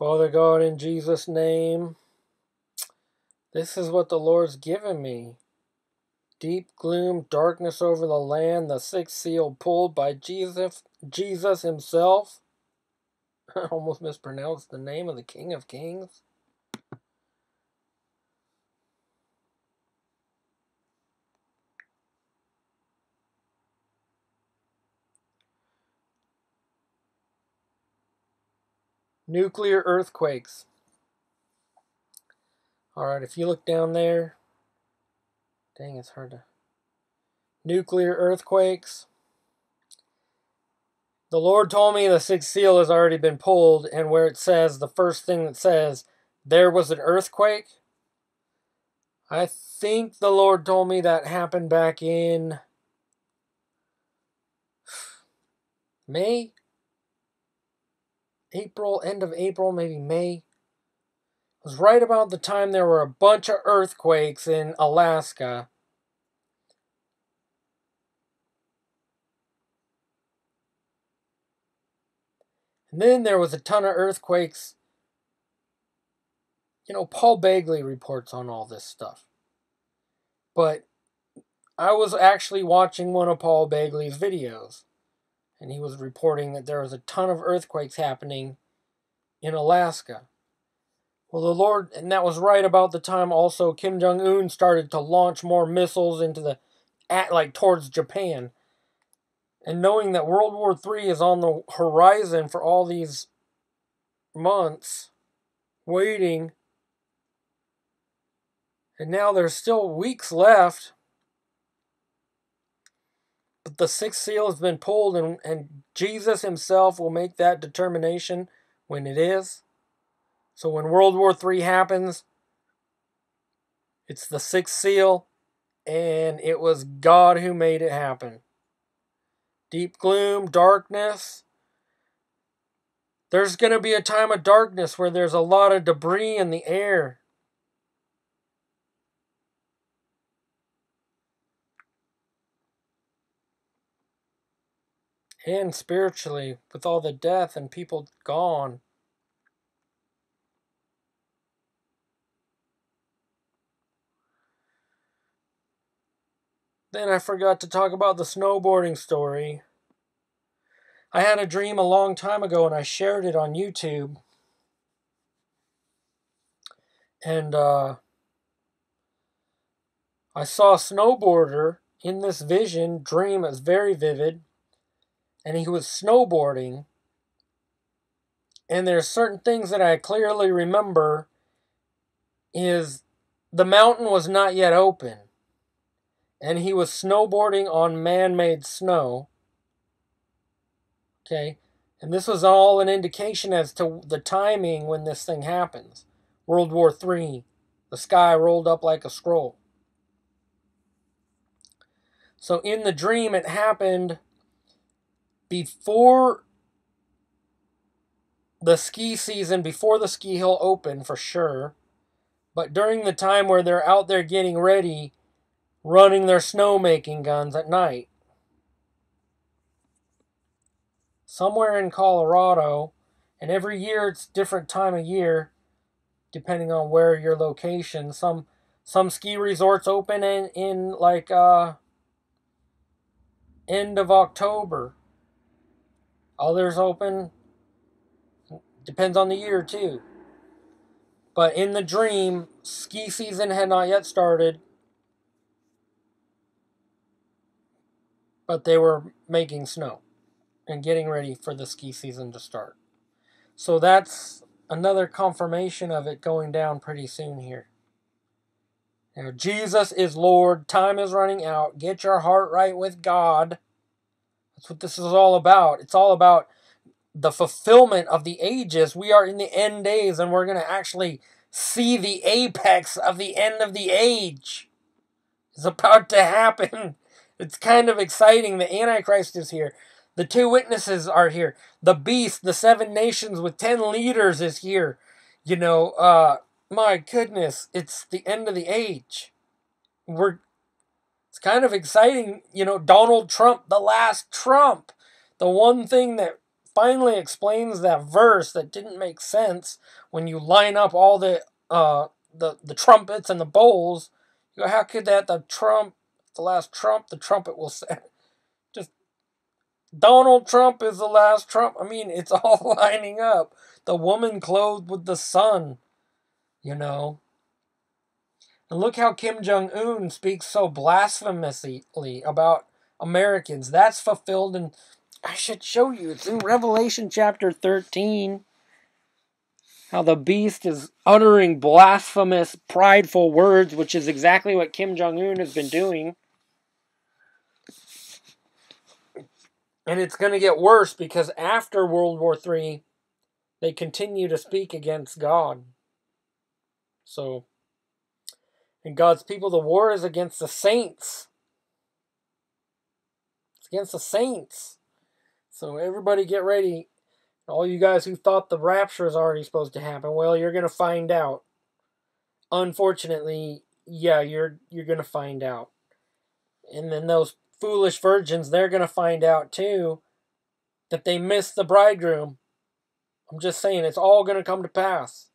Father God, in Jesus' name, this is what the Lord's given me. Deep gloom, darkness over the land, the sixth seal pulled by Jesus, Jesus himself. I almost mispronounced the name of the King of Kings. Nuclear earthquakes. Alright, if you look down there, dang, it's hard to. Nuclear earthquakes. The Lord told me the sixth seal has already been pulled, and where it says, the first thing that says, there was an earthquake. I think the Lord told me that happened back in May, April, end of April, maybe May. It was right about the time there were a bunch of earthquakes in Alaska. And then there was a ton of earthquakes. You know, Paul Begley reports on all this stuff. But I was actually watching one of Paul Begley's videos and he was reporting that there was a ton of earthquakes happening in Alaska. Well, the Lord, and that was right about the time also Kim Jong Un started to launch more missiles into the, at like towards Japan. And knowing that World War III is on the horizon for all these months, waiting, and now there's still weeks left but the sixth seal has been pulled, and, and Jesus himself will make that determination when it is. So when World War III happens, it's the sixth seal, and it was God who made it happen. Deep gloom, darkness. There's going to be a time of darkness where there's a lot of debris in the air. And spiritually with all the death and people gone. Then I forgot to talk about the snowboarding story. I had a dream a long time ago and I shared it on YouTube. And uh, I saw a snowboarder in this vision, dream, is very vivid and he was snowboarding. And there's certain things that I clearly remember is the mountain was not yet open. And he was snowboarding on man-made snow. Okay? And this was all an indication as to the timing when this thing happens. World War III. The sky rolled up like a scroll. So in the dream, it happened before the ski season, before the ski hill open for sure, but during the time where they're out there getting ready, running their snowmaking guns at night. Somewhere in Colorado, and every year it's different time of year, depending on where your location. Some some ski resorts open in in like uh end of October Others open. Depends on the year, too. But in the dream, ski season had not yet started. But they were making snow and getting ready for the ski season to start. So that's another confirmation of it going down pretty soon here. Now, Jesus is Lord. Time is running out. Get your heart right with God. That's what this is all about. It's all about the fulfillment of the ages. We are in the end days and we're going to actually see the apex of the end of the age. It's about to happen. It's kind of exciting. The Antichrist is here. The two witnesses are here. The beast, the seven nations with ten leaders is here. You know, uh, my goodness, it's the end of the age. We're it's kind of exciting, you know, Donald Trump, the last Trump, the one thing that finally explains that verse that didn't make sense when you line up all the uh the the trumpets and the bowls. You go, how could that the trump the last trump the trumpet will say just Donald Trump is the last Trump. I mean, it's all lining up. The woman clothed with the sun, you know. And look how Kim Jong Un speaks so blasphemously about Americans. That's fulfilled in I should show you. It's in Revelation chapter 13. How the beast is uttering blasphemous, prideful words, which is exactly what Kim Jong un has been doing. And it's going to get worse because after World War III, they continue to speak against God. So, and God's people, the war is against the saints. It's against the saints. So everybody get ready. All you guys who thought the rapture is already supposed to happen, well, you're gonna find out. Unfortunately, yeah, you're you're gonna find out. And then those foolish virgins, they're gonna find out too that they missed the bridegroom. I'm just saying, it's all gonna come to pass.